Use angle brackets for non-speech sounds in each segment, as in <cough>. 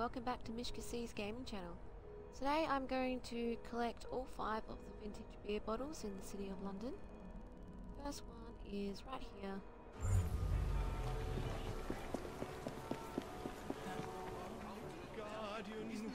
welcome back to Mishka C's gaming channel. Today I'm going to collect all five of the vintage beer bottles in the city of London. First one is right here. Isn't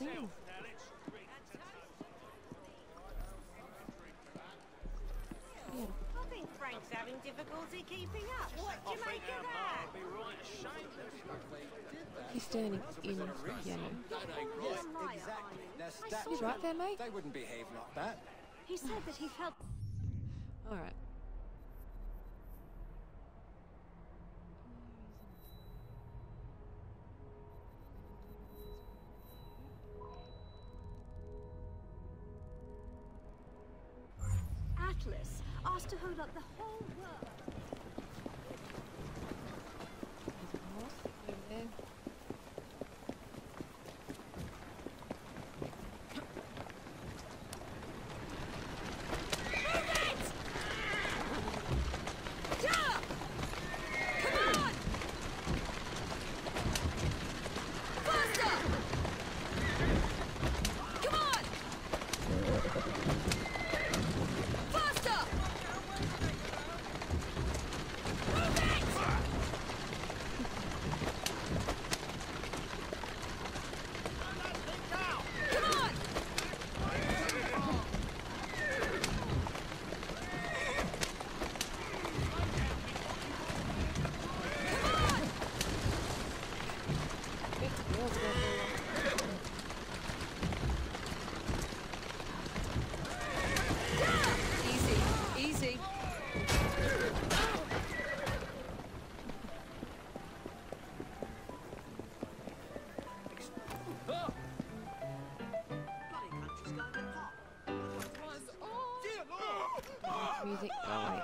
at What am I saying? Yeah. I think Frank's having difficulty keeping up. What do you make of that? He's standing in the piano. You're a liar, aren't you? That's that. You right there, mate? They wouldn't behave like that. He said that he felt Alright. Asked to hold up the whole world. music going.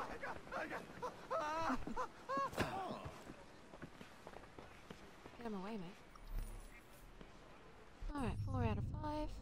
Get him away, mate. Alright, 4 out of 5.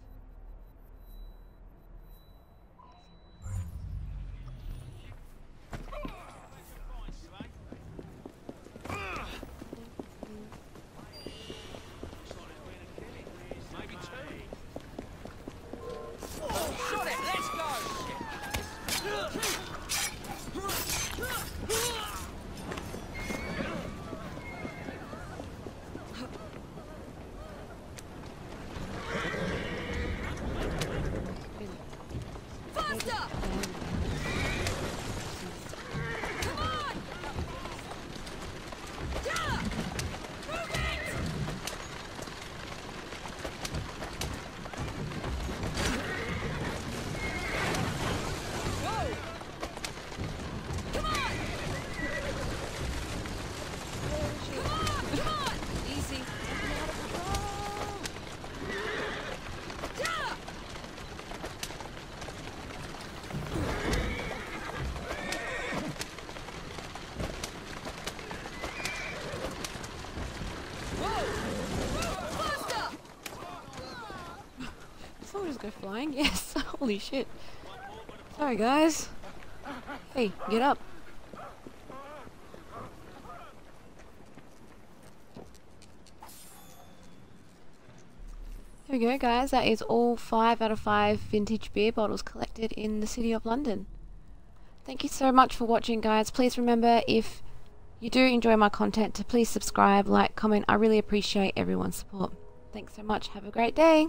Go flying? <laughs> Yes. Holy shit. Sorry, guys. Hey, get up. There we go, guys. That is all five out of five vintage beer bottles collected in the city of London. Thank you so much for watching, guys. Please remember if you do enjoy my content to please subscribe, like, comment. I really appreciate everyone's support. Thanks so much. Have a great day.